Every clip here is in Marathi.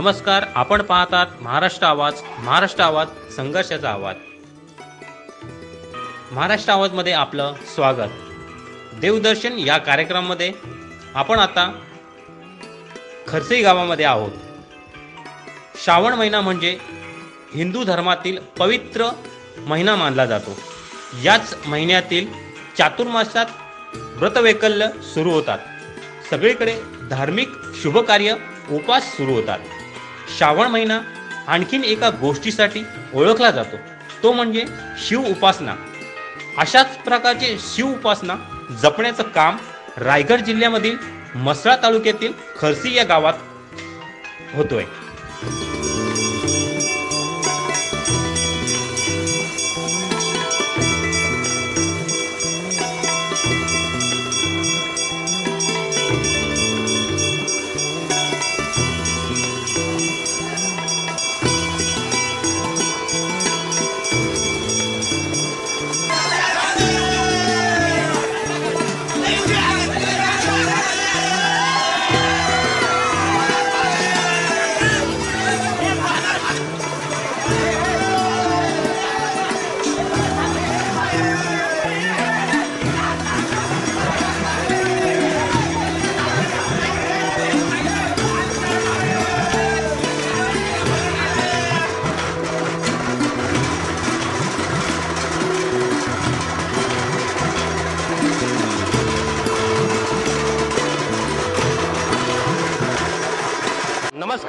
नमस्कार आपण पाहतात महाराष्ट्र आवाज महाराष्ट्र आवाज संघर्षाचा आवाज. महाराष्ट्र आवाजमध्ये आपलं स्वागत. देवदर्शन या कार्यक्रमामध्ये आपण आता खरसई गावामध्ये आहोत. श्रावण महिना म्हणजे हिंदू धर्मातील पवित्र महिना मानला जातो. याच महिन्यातील चातुर्मासात व्रतवैकल्य सुरू होतात. सगळीकडे धार्मिक शुभकार्य उपास सुरू होतात. श्रावण महिना आणखीन एका गोष्टीसाठी ओळखला जातो. तो म्हणजे शिव उपासना. अशाच प्रकारचे शिव उपासना जपण्याचं काम रायगड जिल्ह्यामधील मसळा तालुक्यातील खरसी या गावात होतोय.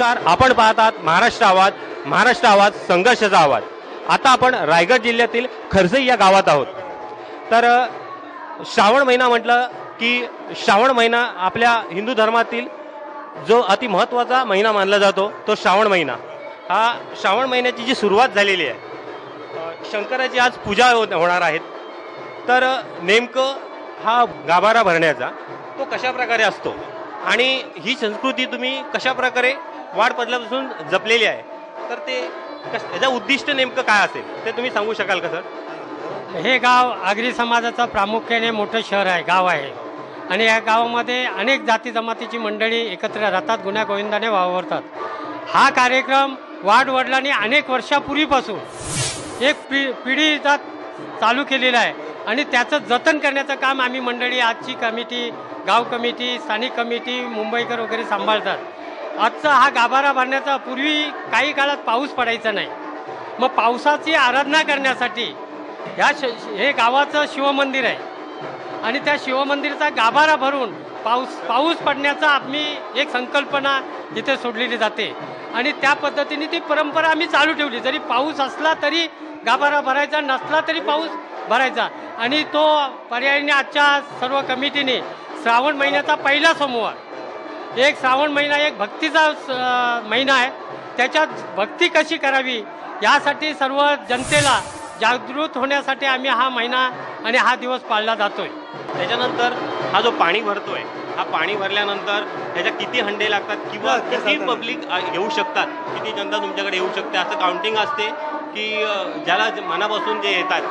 नमस्कार. आपण पाहतात महाराष्ट्र आवाज महाराष्ट्र आवाज संघर्षाचा आवाज. आता आपण रायगड जिल्ह्यातील खरसई या गावात आहोत. तर श्रावण महिना म्हटलं की श्रावण महिना आपल्या हिंदू धर्मातील जो अति महत्त्वाचा महिना मानला जातो तो श्रावण महिना. हा श्रावण महिन्याची जी सुरुवात झालेली आहे शंकराची आज पूजा हो- होणार आहेत. तर नेमकं हा गाभारा भरण्याचा तो कशा प्रकारे असतो? आणि ही संस्कृती तुम्ही कशा प्रकारे वाढ पडल्यापासून जपलेली आहे. तर ते कस याचं उद्दिष्ट नेमकं काय असेल ते तुम्ही सांगू शकाल का सर? हे गाव आगरी समाजाचं प्रामुख्याने मोठं शहर आहे गाव आहे. आणि या गावामध्ये अनेक जाती जमातीची मंडळी एकत्र राहतात गुन्हा गोविंदाने वावरतात. हा कार्यक्रम वाढवडिलांनी अनेक वर्षापूर्वीपासून एक पि पिढीचा चालू केलेला आहे. आणि त्याचं जतन करण्याचं काम आम्ही मंडळी आजची कमिटी गाव कमिटी स्थानिक कमिटी मुंबईकर वगैरे सांभाळतात. आजचा हा गाभारा भरण्याचा पूर्वी काही काळात पाऊस पडायचा नाही. मग पावसाची आराधना करण्यासाठी ह्या श हे गावाचं शिवमंदिर आहे. आणि त्या शिवमंदिराचा गाभारा भरून पाऊस पाऊस पडण्याचा आम्ही एक संकल्पना इथे सोडलेली जाते. आणि त्या पद्धतीने ती परंपरा आम्ही चालू ठेवली. जरी पाऊस असला तरी गाभारा भरायचा नसला तरी पाऊस भरायचा. आणि तो पर्यायाने आजच्या सर्व कमिटीने श्रावण महिन्याचा पहिला सोमवार एक श्रावण महिना एक भक्तीचा स- महिना आहे. त्याच्यात भक्ती कशी करावी यासाठी सर्व जनतेला जागृत होण्यासाठी आम्ही हा महिना आणि हा दिवस पाळला जातोय. त्याच्यानंतर हा जो पाणी भरतोय हा पाणी भरल्यानंतर ह्याच्या किती हंडे लागतात किंवा किती पब्लिक येऊ शकतात? किती जनता तुमच्याकडे येऊ शकते? असं काउंटिंग असते की ज्याला मनापासून जे येतात.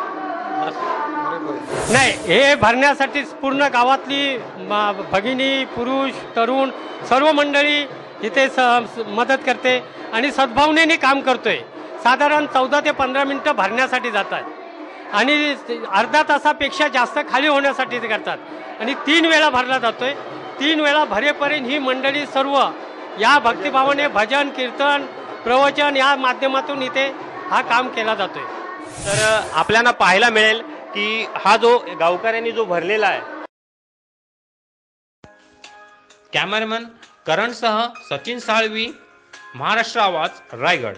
नाही हे भरण्यासाठी पूर्ण गावातली म- भगिनी पुरुष तरुण सर्व मंडळी इथे स मदत करते आणि सद्भावनेने काम करतोय. साधारण चौदा ते पंधरा मिनटं भरण्यासाठी जातात. आणि अर्धा तासापेक्षा जास्त खाली होण्यासाठी ते करतात. आणि तीन वेळा भरला जातोय. तीन वेळा भरेपर्यंत ही मंडळी सर्व या भक्तिभावाने भजन कीर्तन प्रवचन या माध्यमातून इथे हा काम केला जातोय. तर आपल्याला पाहायला मिळेल की हा जो गावकऱ्यांनी जो भरलेला आहे. कॅमेरामॅन करणसह सचिन साळवी महाराष्ट्र आवाज रायगड.